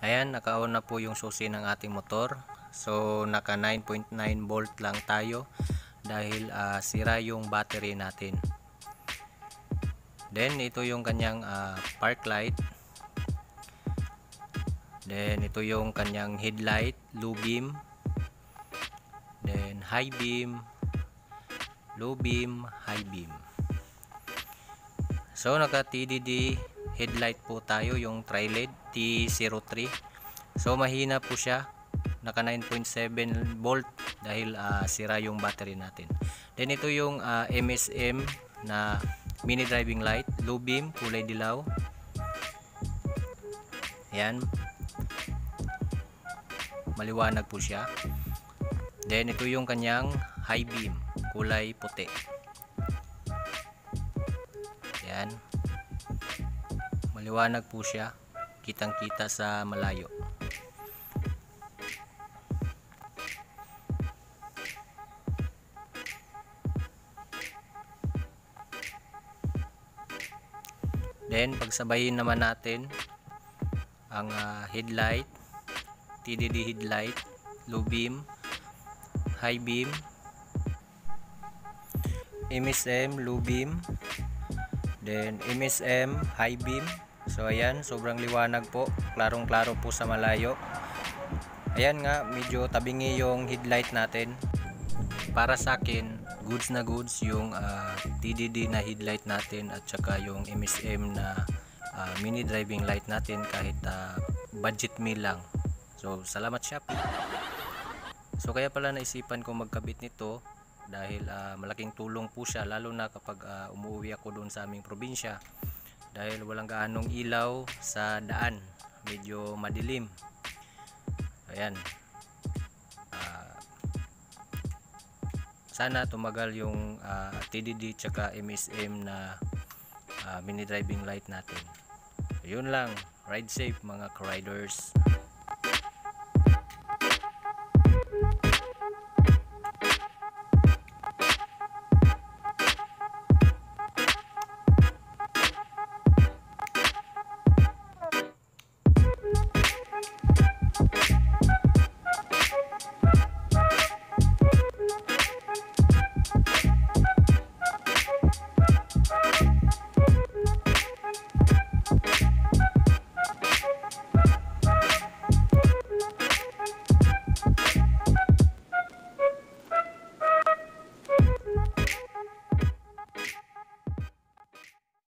Ayan, naka-on na po yung susi ng ating motor. So, naka 9.9 volt lang tayo dahil ah, sira yung battery natin. Then, ito yung kanyang ah, park light. Then, ito yung kanyang headlight, low beam. Then, high beam, low beam, high beam. So, naka TDD headlight po tayo, yung tri-LED T03. So, mahina po siya. Naka 9.7 volt dahil ah, sira yung battery natin. Then, ito yung ah, MSM na mini driving light, low beam, kulay dilaw. Ayan. Maliwanag po siya. Then, ito yung kanyang high beam, kulay puti. Ayan. Maliwanag po siya. Kitang kita sa malayo. Then, pagsabayin naman natin ang ah, headlight, TDD headlight, low beam, high beam, MSM, low beam, then MSM, high beam. So, ayan, sobrang liwanag po. Klarong-klaro po sa malayo. Ayan nga, medyo tabingi yung headlight natin. Para sa akin, goods na goods yung ah, TDD na headlight natin at saka yung MSM na ah, mini driving light natin kahit ah, budget meal lang. So, salamat Shopee. So, kaya pala naisipan ko magkabit nito dahil ah, malaking tulong po siya lalo na kapag ah, umuwi ako doon sa aming probinsya dahil walang gaanong ilaw sa daan. Medyo madilim. Ayan. Ah, sana tumagal yung ah, TDD tsaka MSM na ah, mini driving light natin. Yun lang. Ride safe mga riders